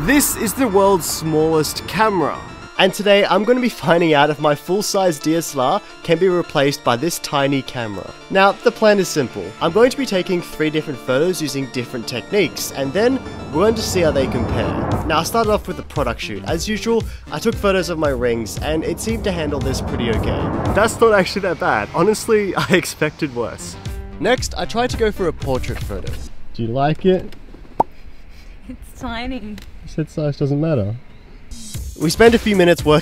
This is the world's smallest camera. And today I'm going to be finding out if my full-size DSLR can be replaced by this tiny camera. Now, the plan is simple. I'm going to be taking three different photos using different techniques, and then we're going to see how they compare. Now, I started off with a product shoot. As usual, I took photos of my rings, and it seemed to handle this pretty okay. That's not actually that bad. Honestly, I expected worse. Next, I tried to go for a portrait photo. Do you like it? It's tiny. You said size doesn't matter. We spent a few minutes working